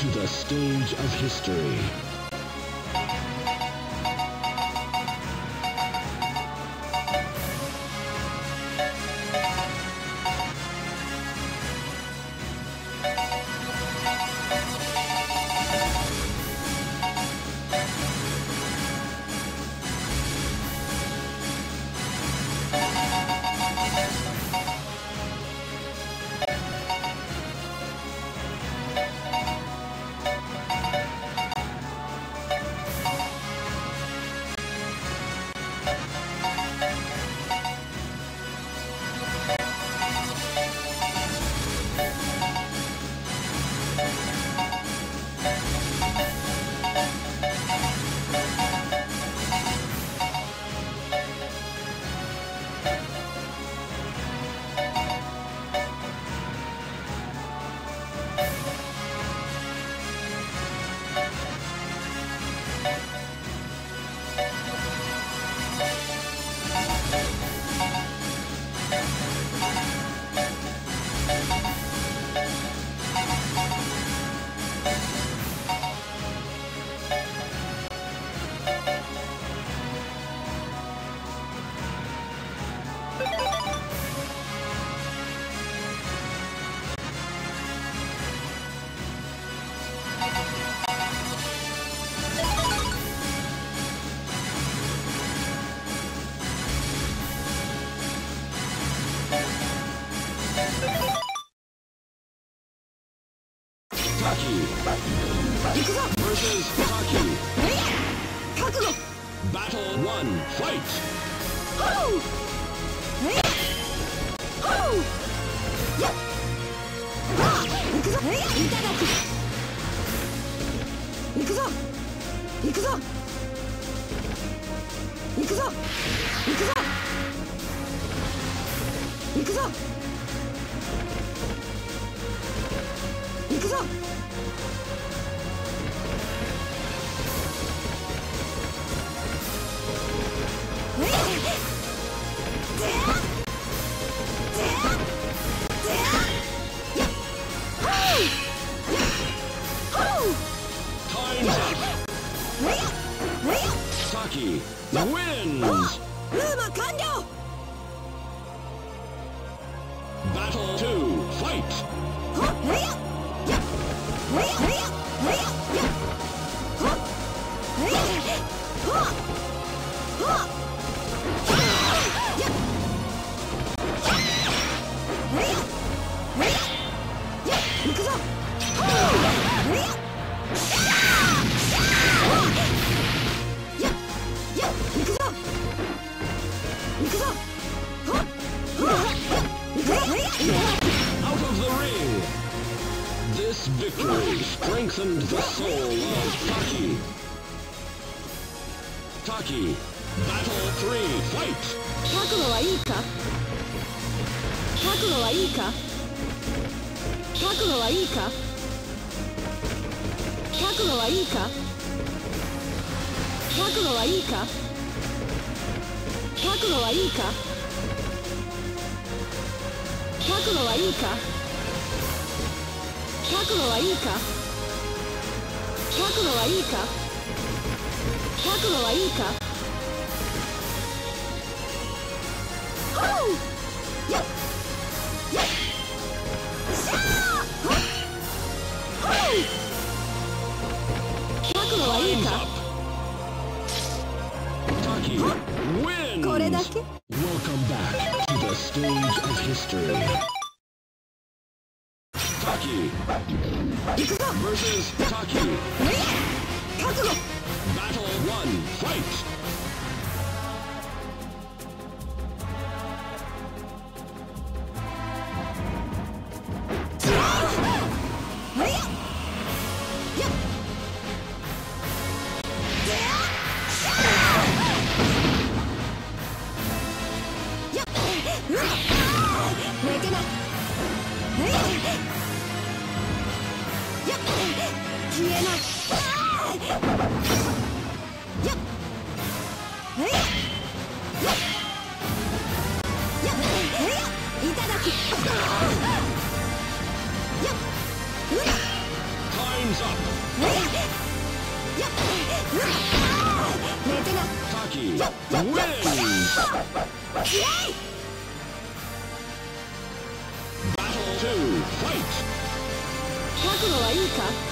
to the stage of history. The wins! Battle 2! はいいか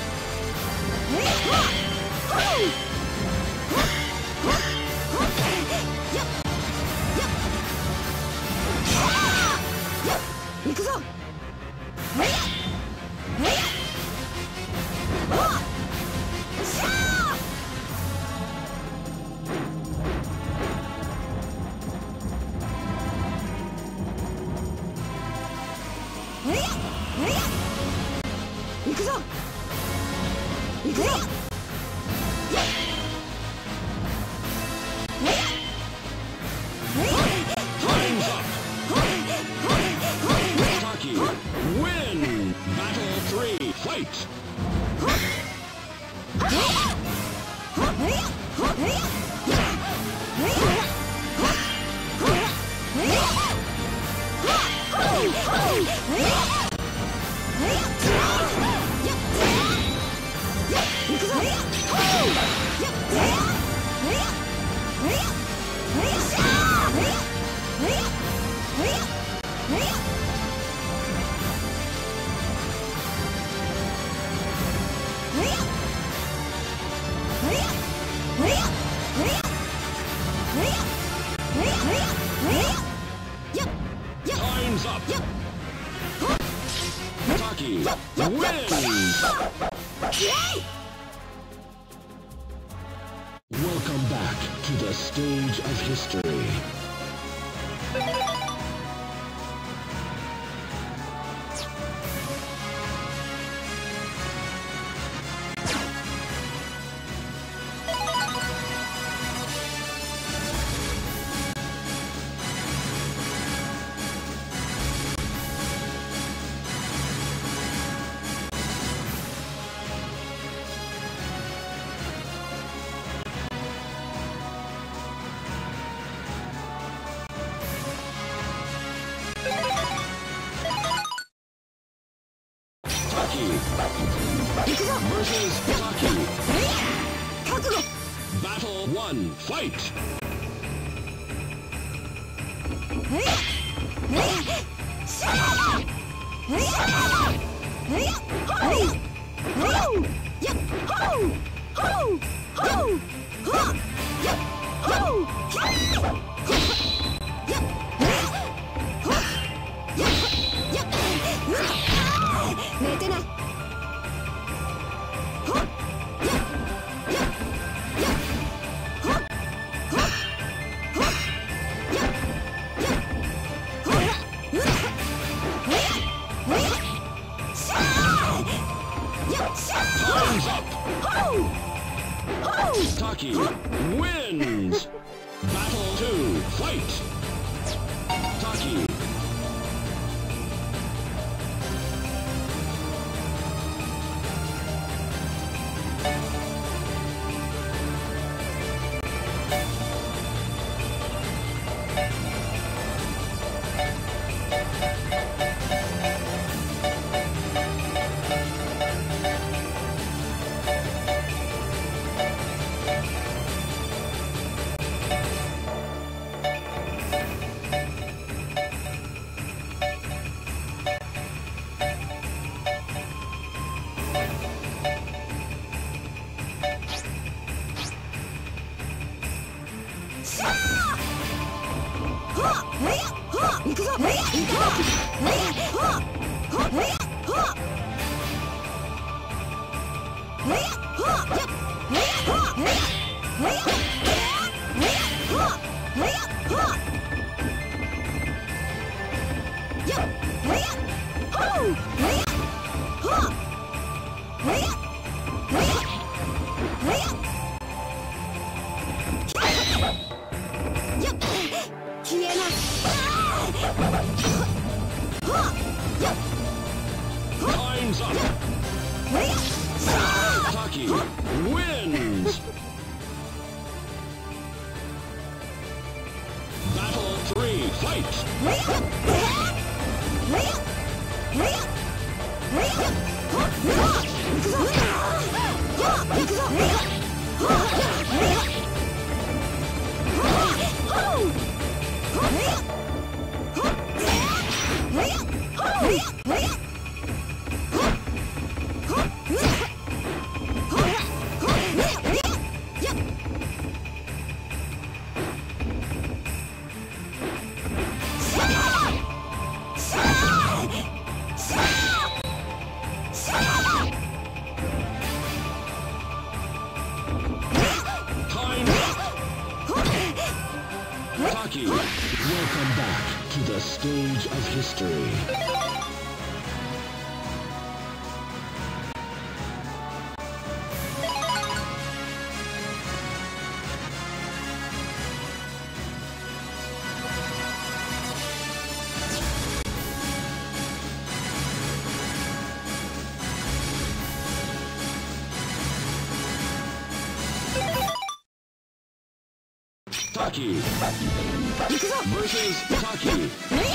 Fight. 寝 Versus Taki.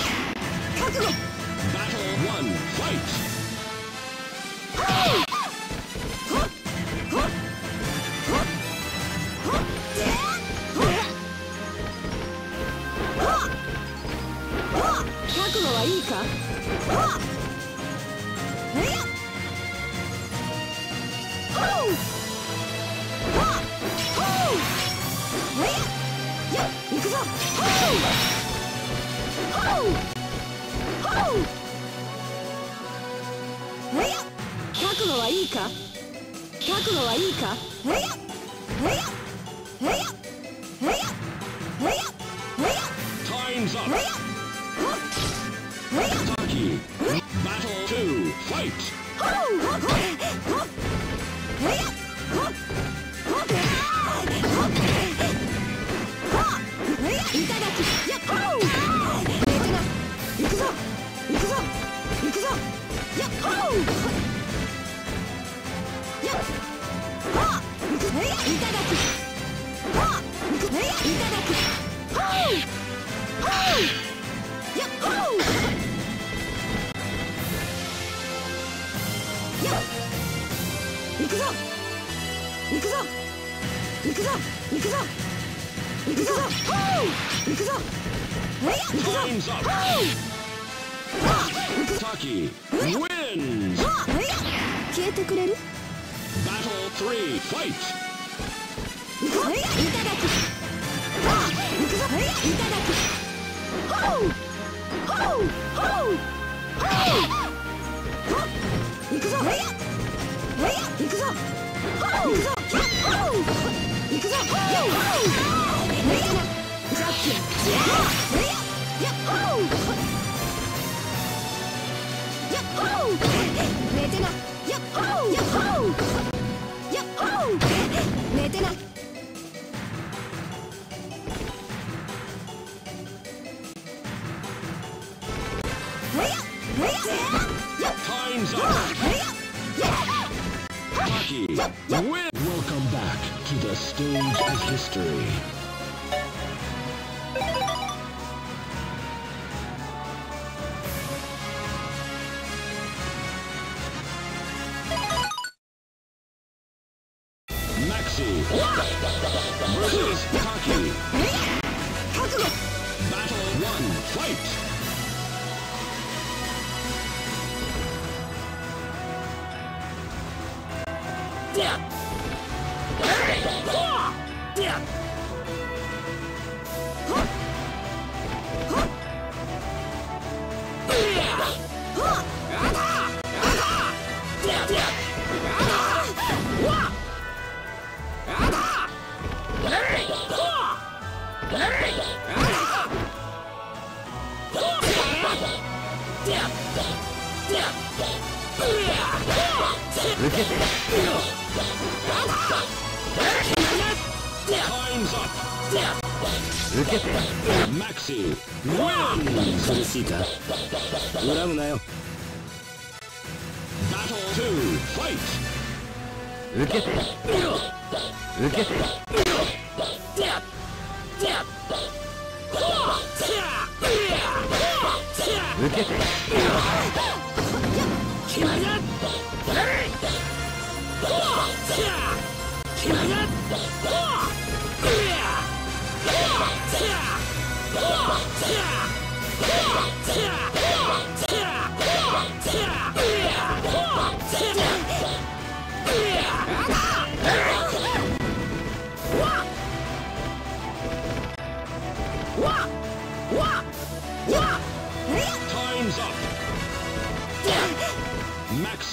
Time's up. Taki wins. 消えてくれる Battle 3 fight. いただきいただきほうほうほうほういくぞいくぞほういくぞほういくぞほう Time's up! Win! Welcome back to the stage of history.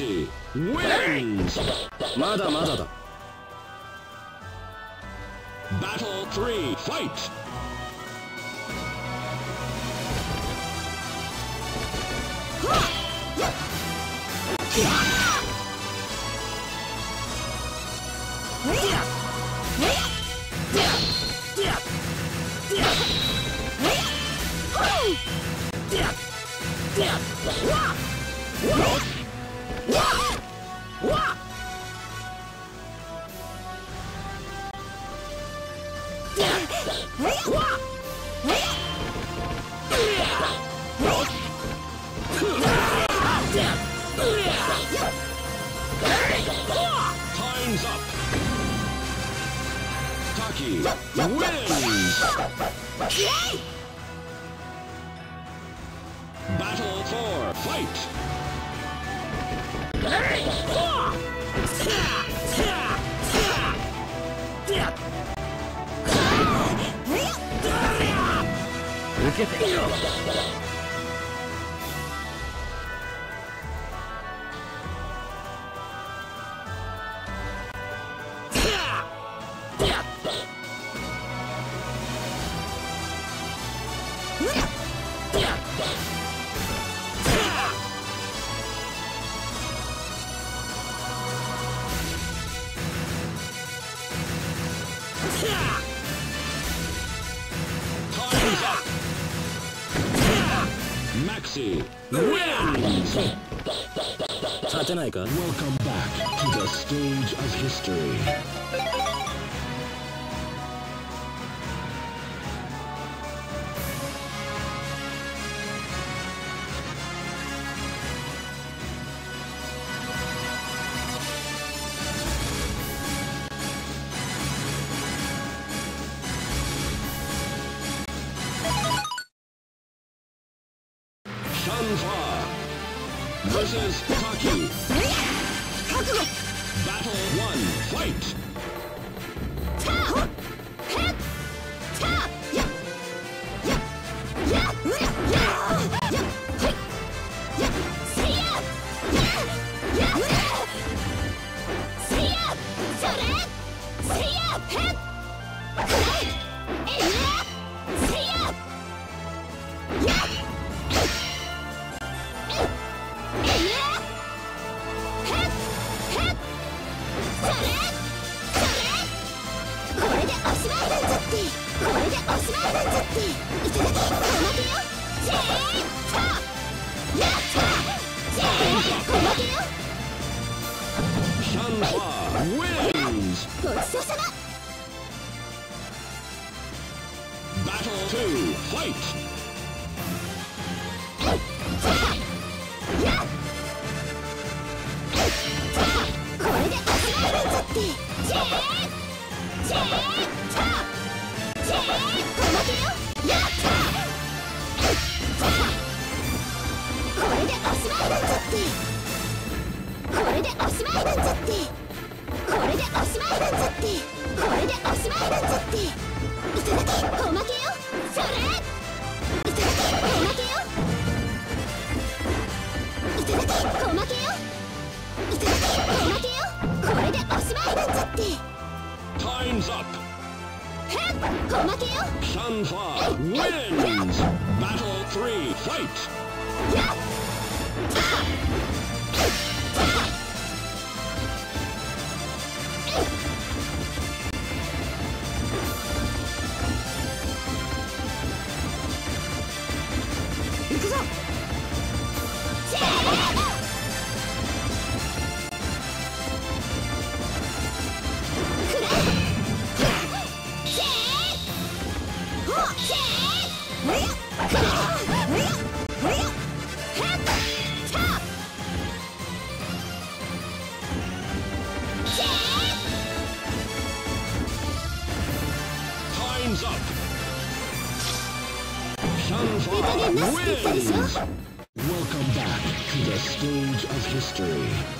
Galaxy wins! Mada Mada da. Battle 3, fight! Yeah! イ icon. Welcome back to the stage of history. versus Taki. Battle 1, fight! See ya! Hit! of history.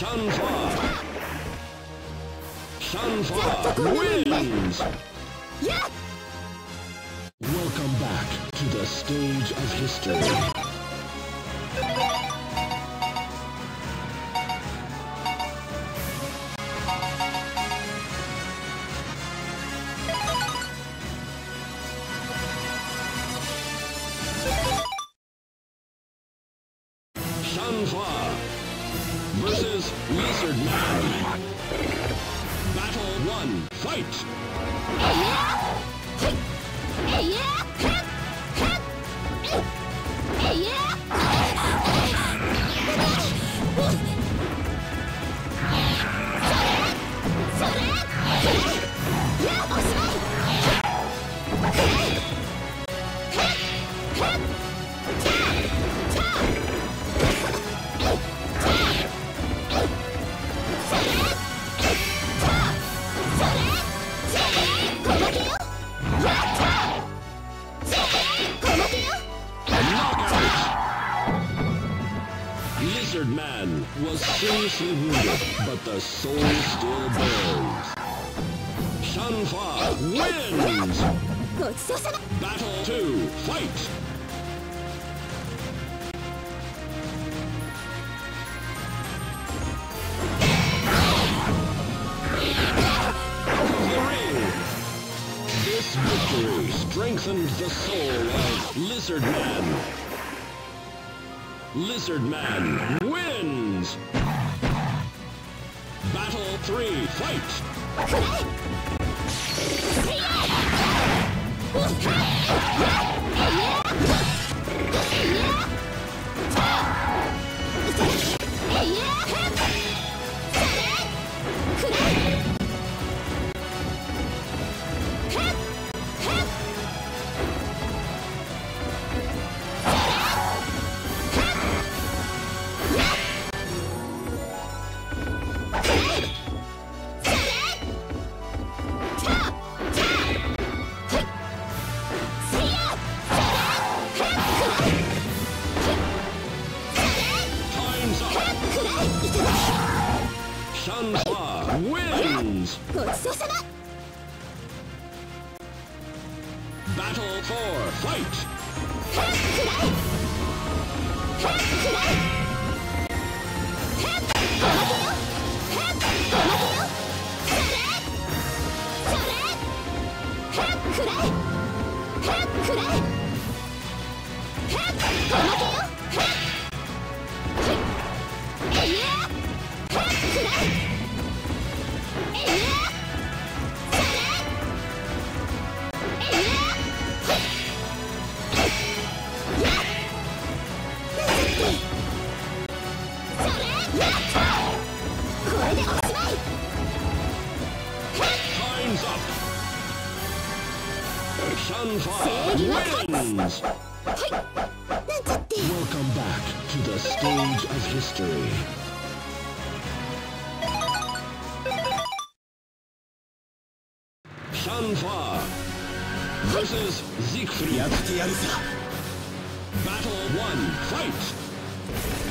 Suns the soul still burns. Xianghua wins! Battle 2, fight! This victory strengthened the soul of Lizard Man. Lizard Man wins! three, fight! Wins. Welcome back to the stage of history. Xianghua versus Siegfried. Battle 1, fight!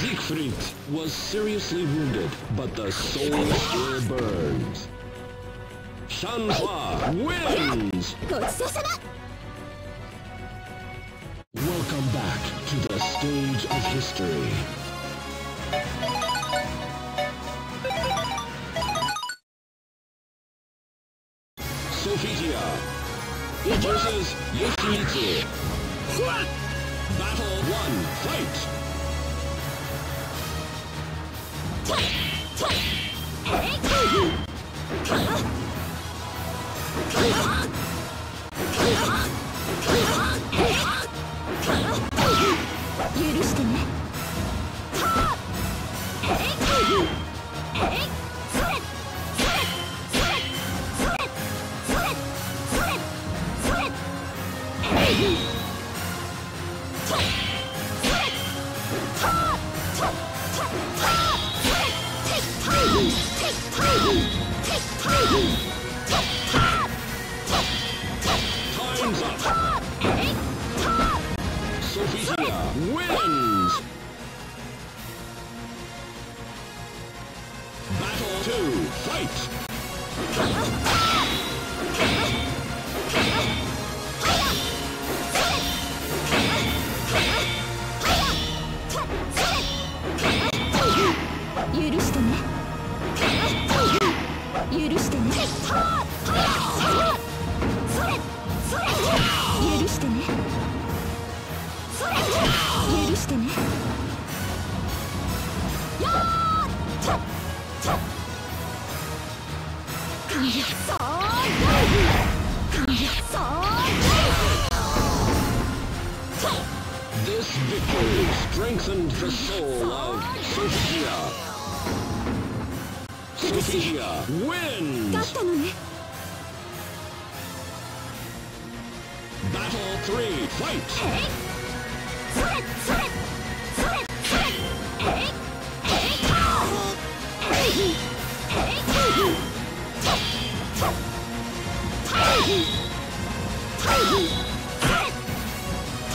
Siegfried was seriously wounded, but the soul still burns. Xianghua wins! Welcome back to the stage of history. Sophitia versus Yoshimitsu. Fight! Fight!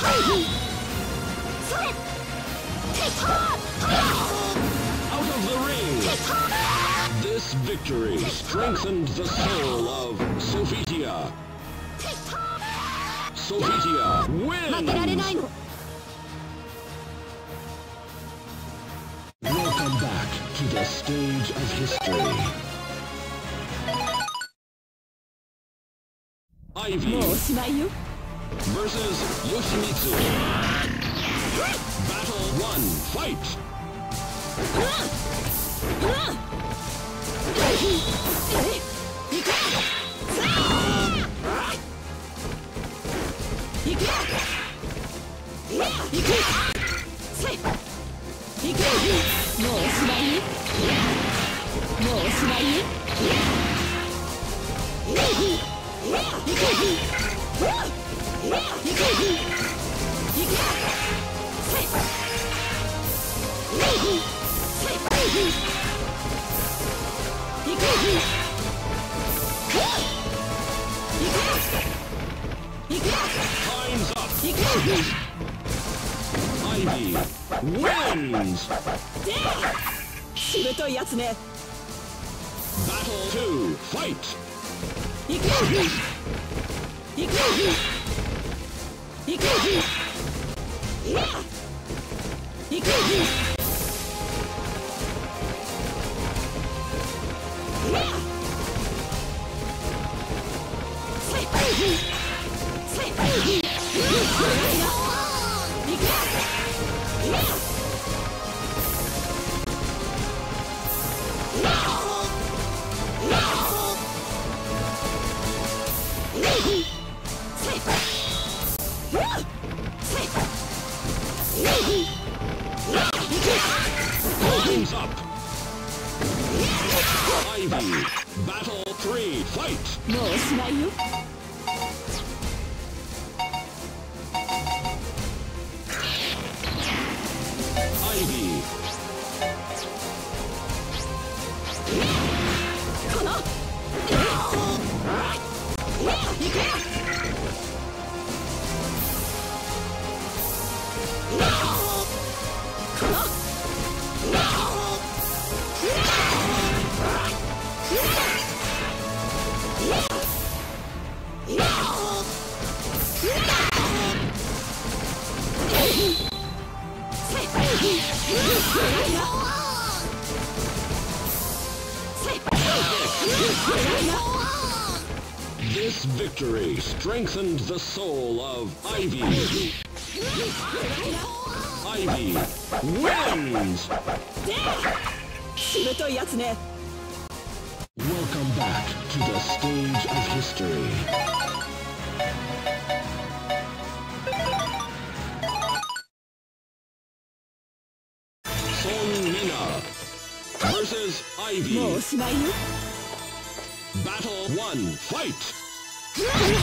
Out of the ring! This victory strengthened the soul of Sophitia. Sophitia wins! Welcome back to the stage of history. Ivy. versus ミツしまい行 くよ行くせい行くよもうおしまいねもうおしまいね行くよ行くよ行くよせいせい行くよ行くよ Time's up! 行くよ Ivy wins! しぶといやつね Battle 2, fight! 行くよ 行け行け行けもうおしまいよ。Ivy, この。行くよ victory strengthened the soul of Ivy. Ivy wins! Welcome back to the stage of history. Son versus Ivy. Battle 1, fight! Hey!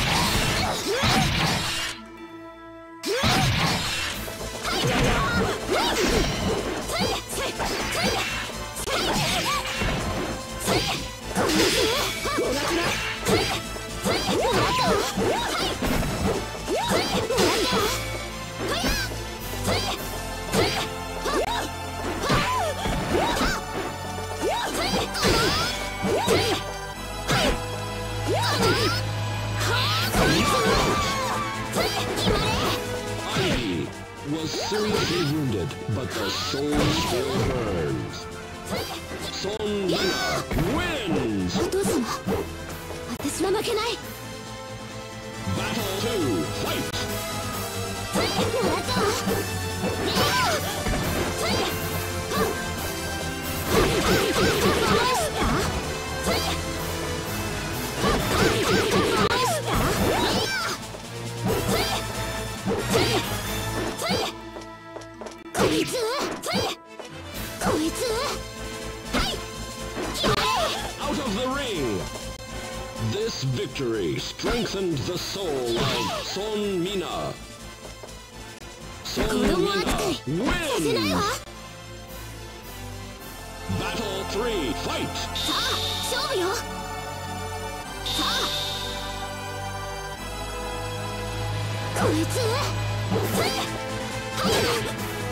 was seriously wounded, but the soul still burns. Son Lena wins! Battle 2, fight! 最後はいつこいつはい決め Out of the ring! This victory strengthened the soul of Son Mina. Son Mina wins! Battle 3, fight! さあ、勝負よさあこいつはい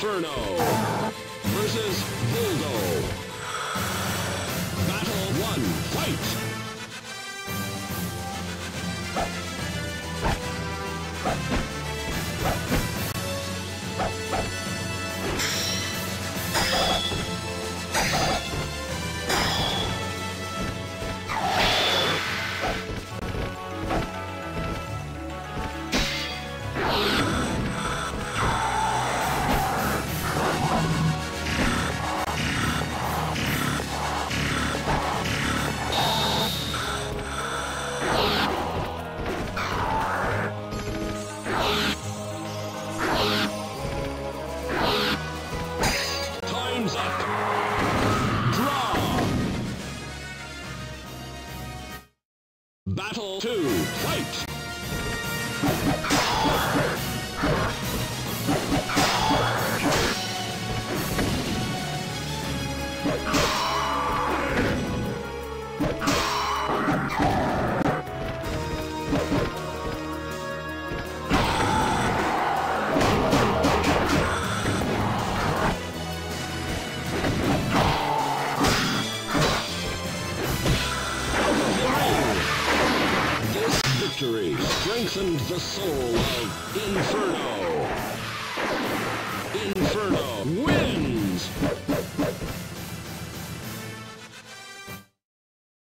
Inferno. the soul of Inferno. Inferno wins!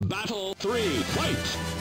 Battle 3, fight!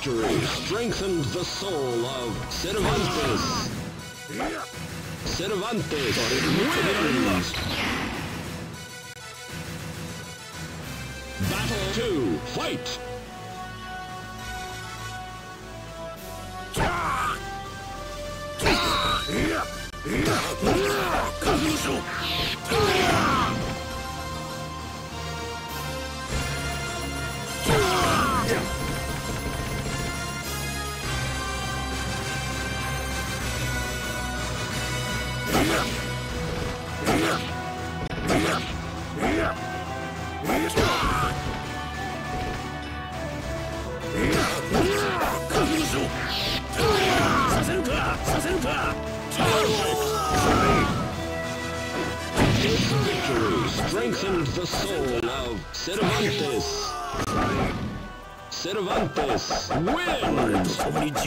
victory strengthened the soul of Cervantes. Cervantes wins! Battle 2, fight!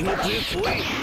気持ちいい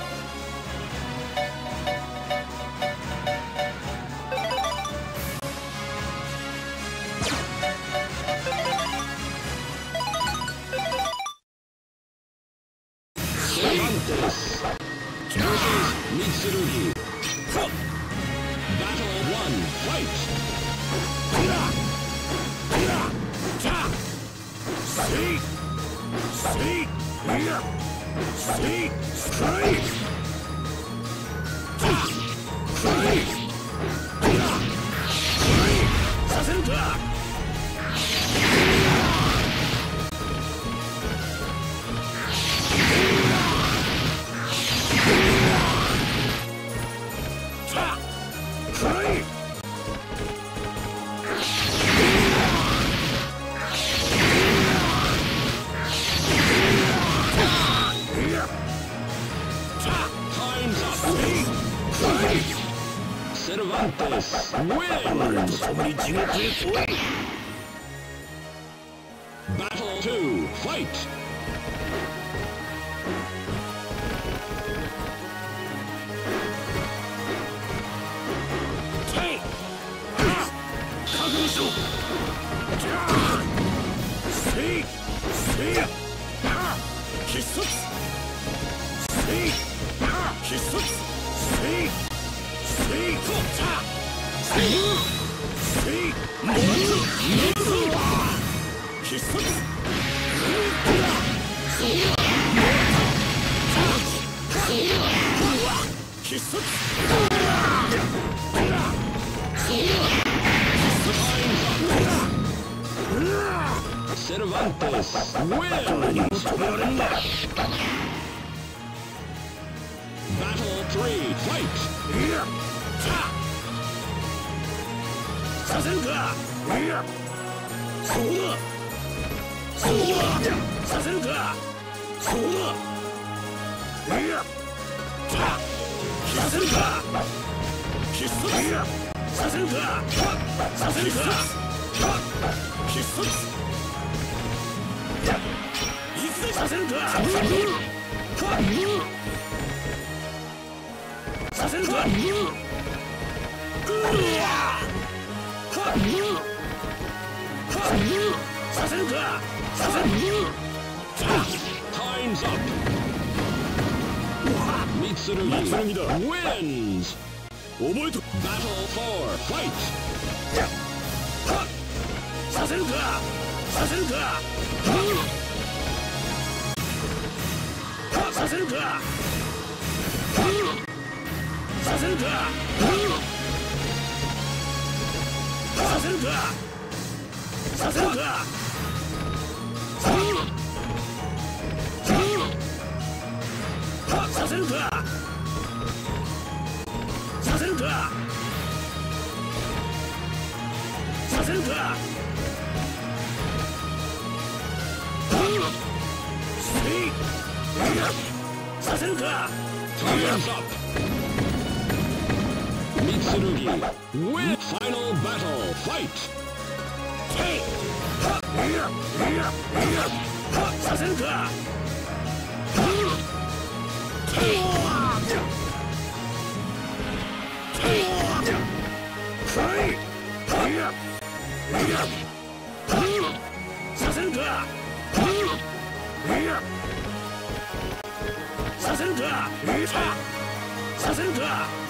Whee! させるか。させるか。させるか。させるか。させるか。スピーさせるか。Time's up. Mitsurugi win. Final battle, fight. させるかさせるかさせるかさせるか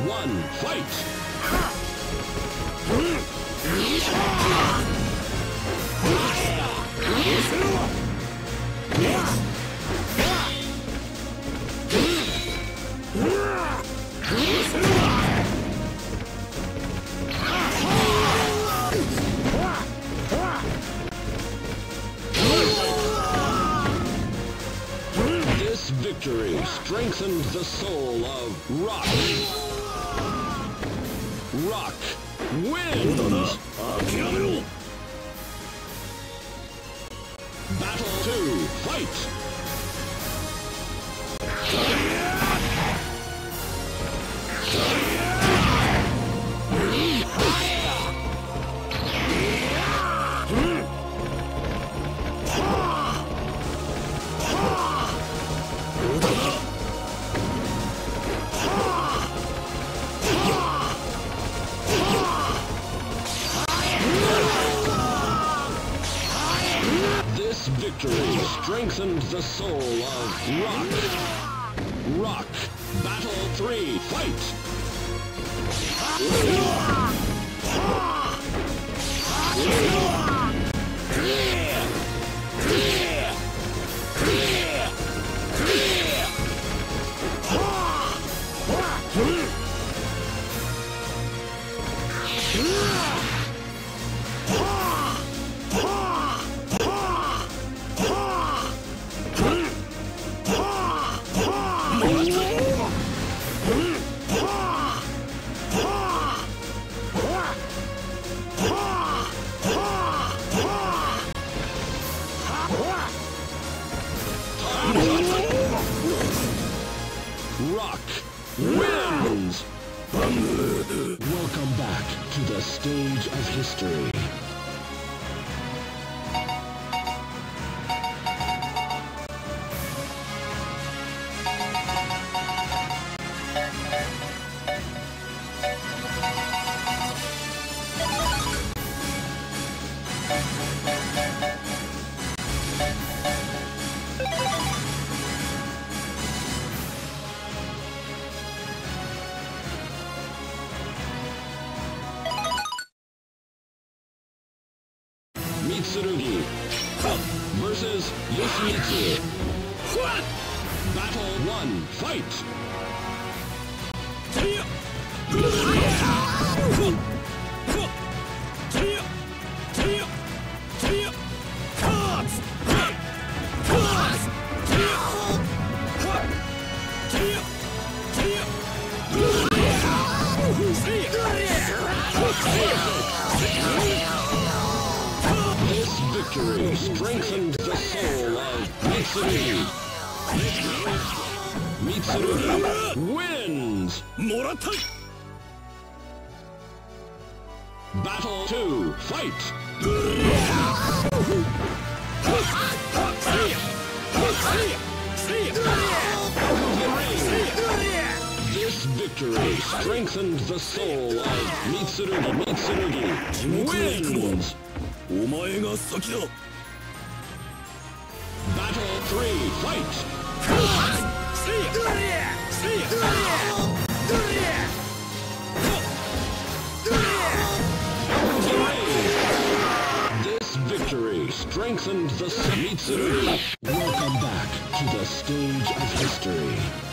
1, fight! This victory strengthened the soul of Rock. rock win 無駄だ諦め strengthened the soul of Rock. Rock, Battle 3, fight! This victory strengthened the soul of Mitsurugi Mitsurugi wins! お前が先だ Battle 3 Fight! victory strengthened the Mitsurugi. Welcome back to the stage of history.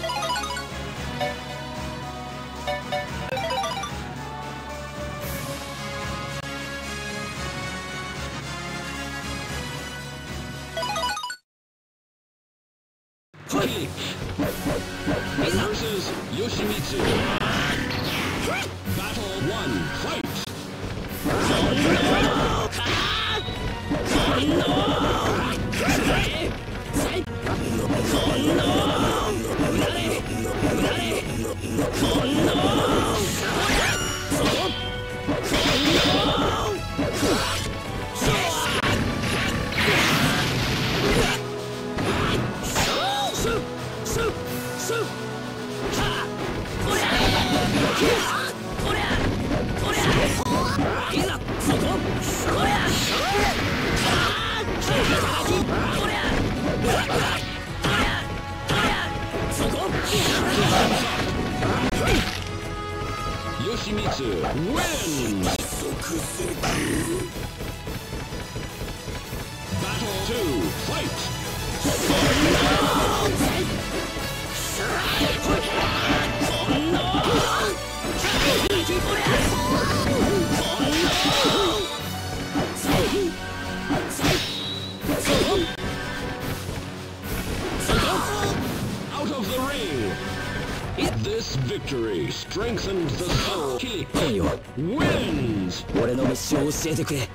話を教えてくれ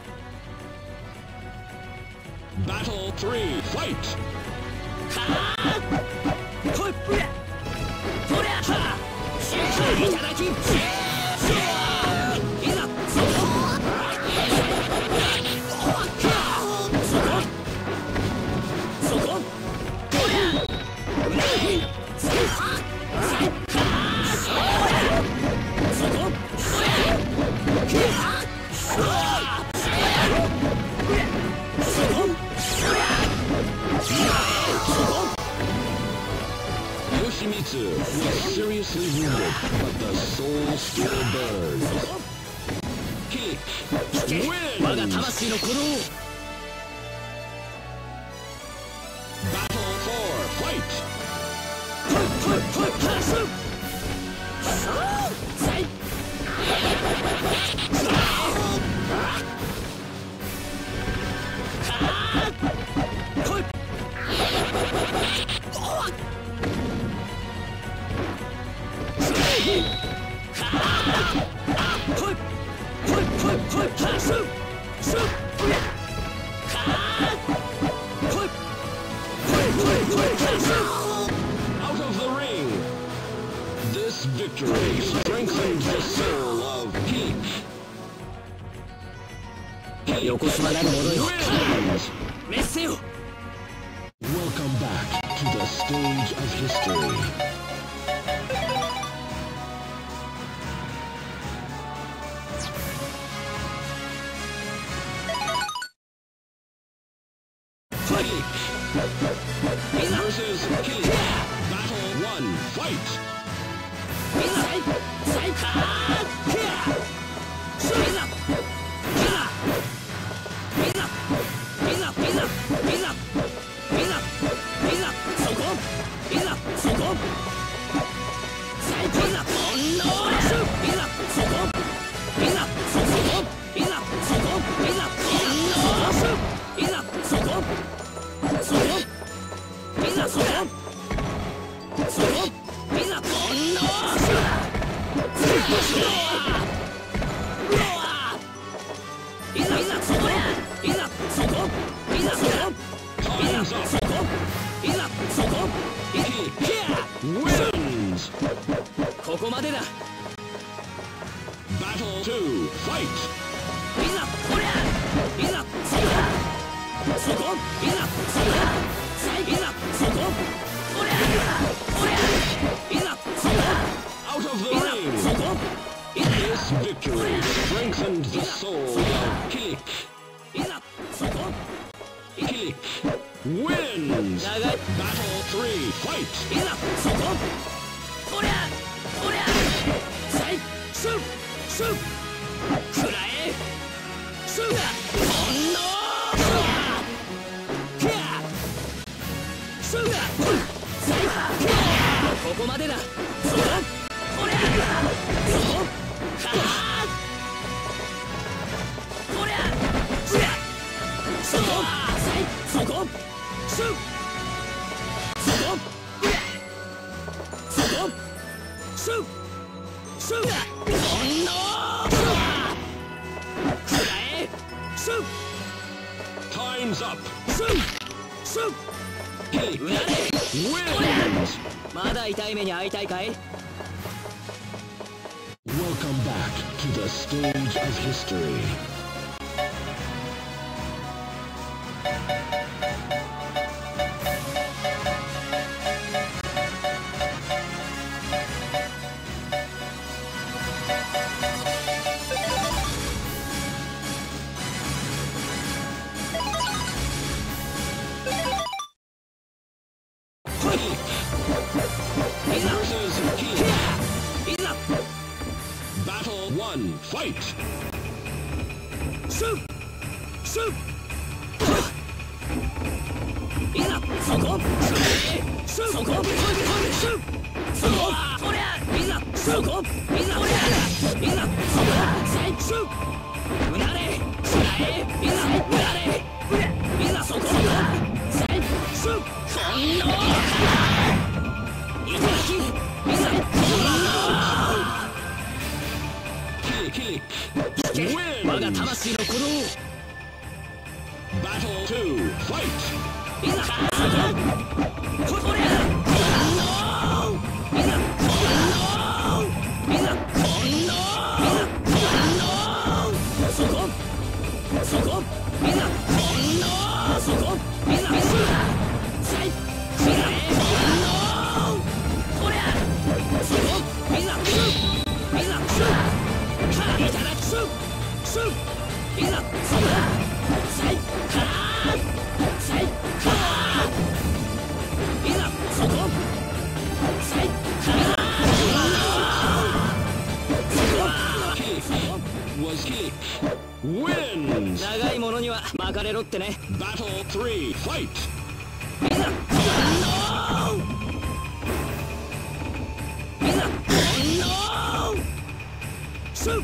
Battle 3 Fight! victory strengthened the soul of Kilik. Kilik wins! Battle 3, fight! Soup! Soup! Fly! Soup! Oh no! ここまでだ。まだ痛い目に遭いたいかい？back to the stage of history. 長いものには巻かれろってね。Battle 3 Fight! 收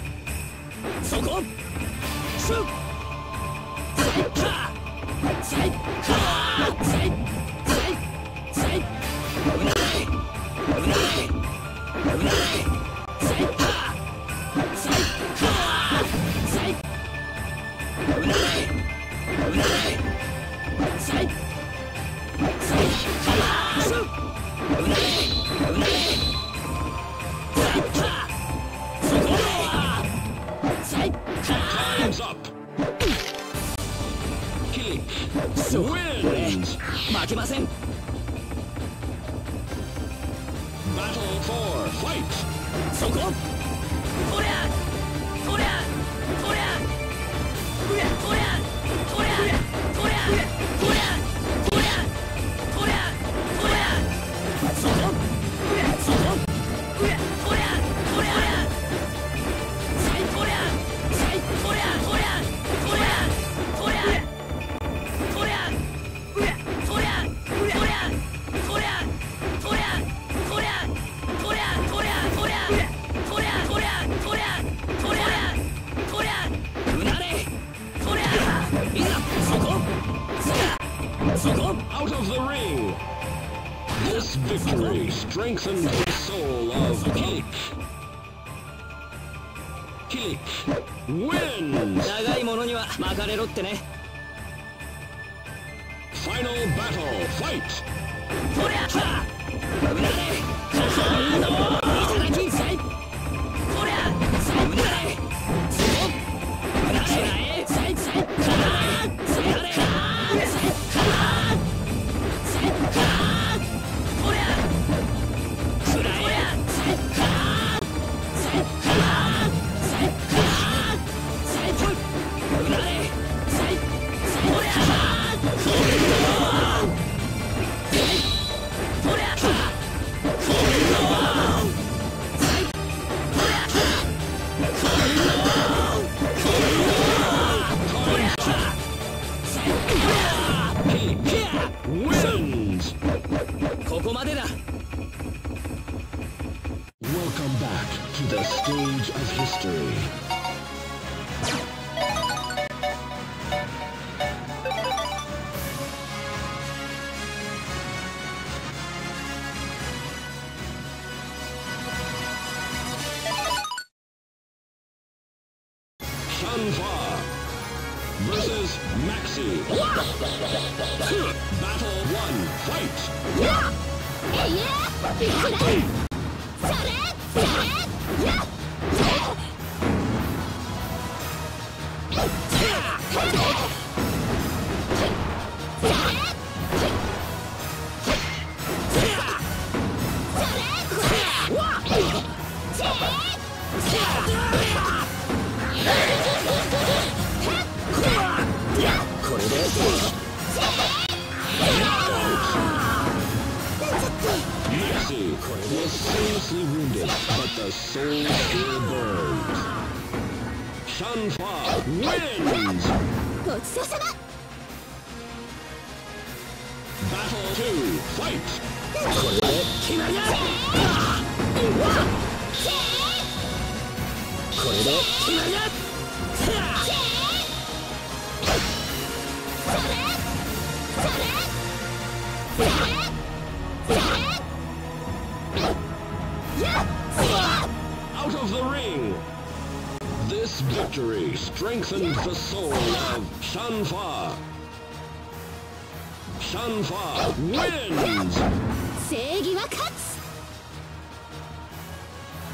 正義は勝つ。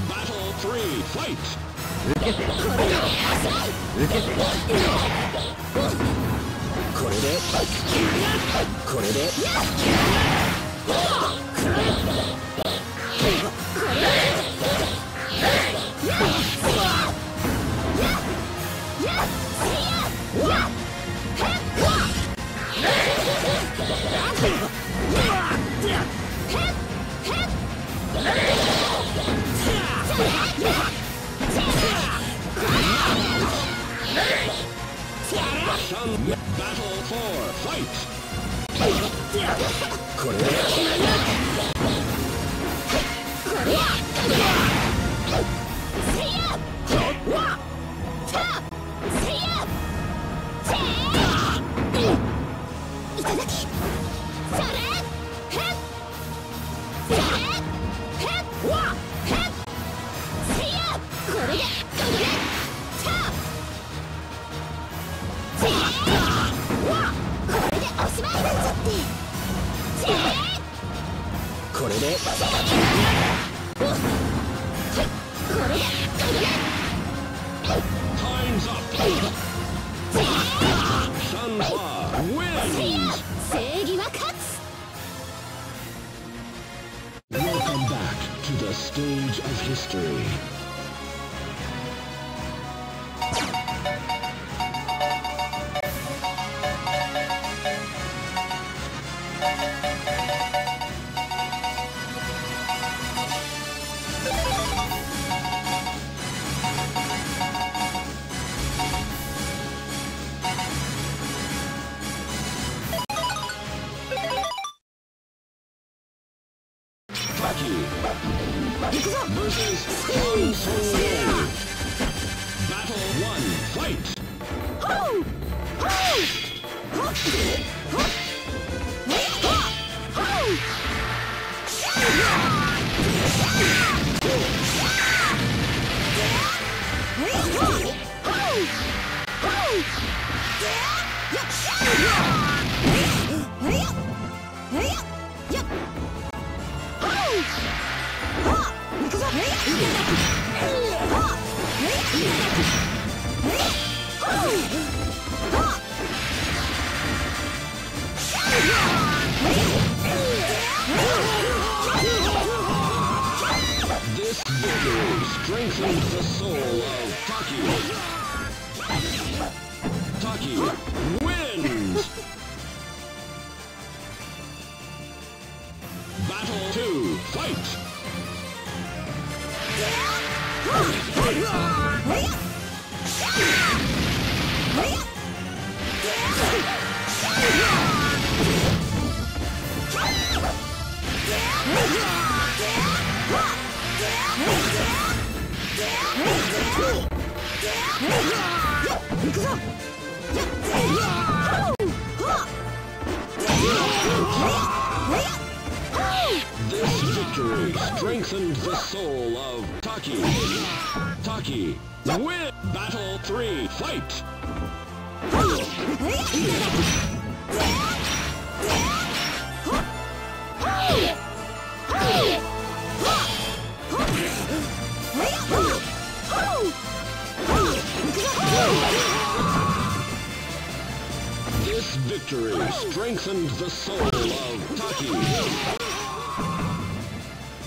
Battle 3 Fight! これで。これで。これで。Battle for fight! Kentucky wins! Battle 2, fight! Yeah! This victory strengthened the soul of Taki. Taki, the win! Battle 3, fight! Oh! This victory strengthened the soul of Taki.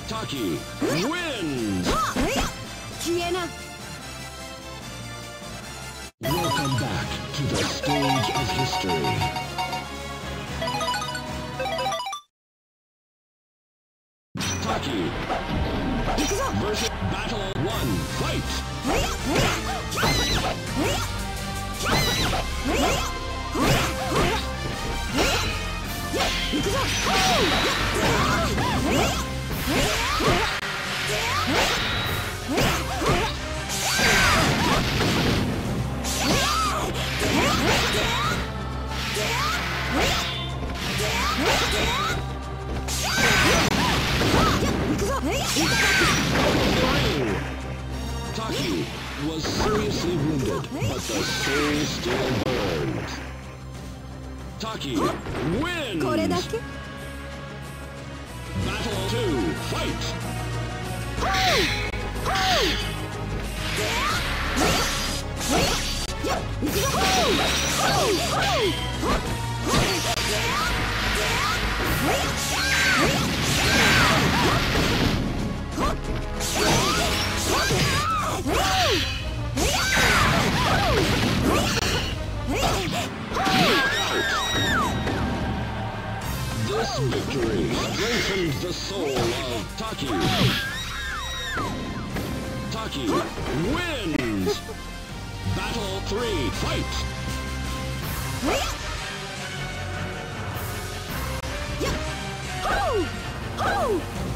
Taki wins! Welcome back to the stage of history. Victory strengthened the soul of Taki. Taki wins! Battle 3, fight! い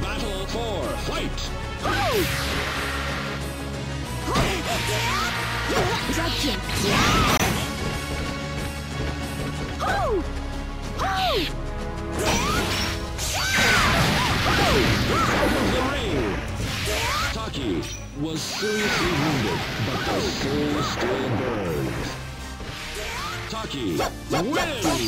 Battle for! Dragon Taki was seriously wounded, but the soul still burns. Taki wins!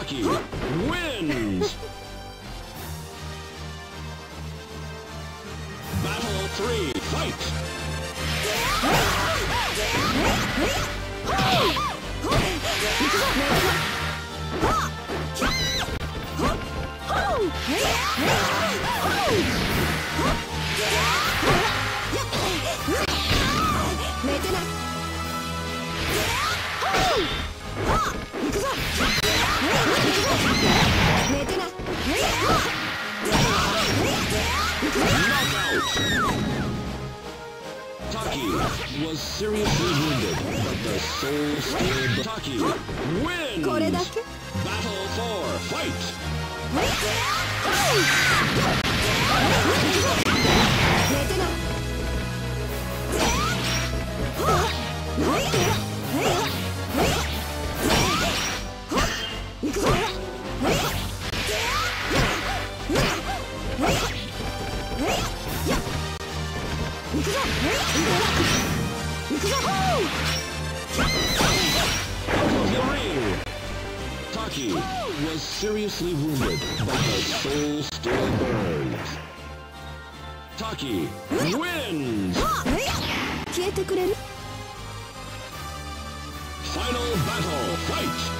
Rocky wins! Battle 3, fight! Taki was seriously wounded, but the soul still Taki wins! Battle 4, fight! Suzuki wins! Final battle, fight!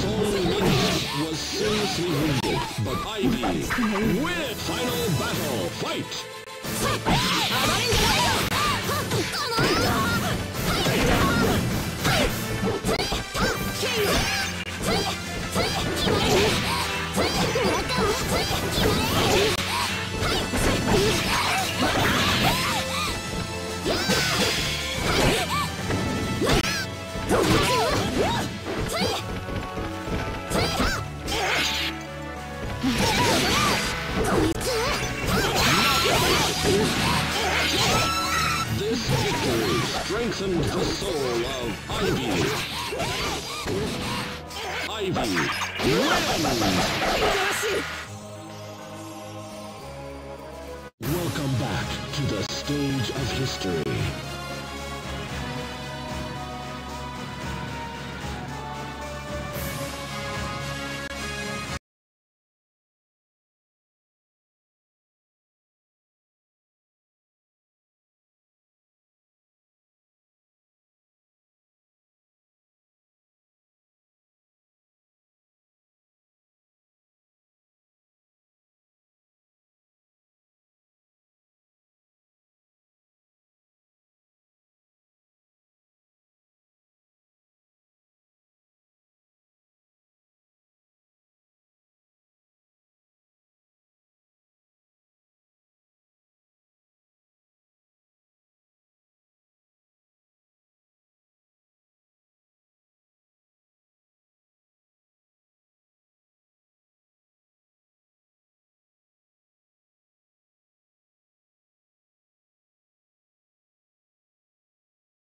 Fallen Ninja was seriously wounded, but I Ivy win it! Final battle, fight!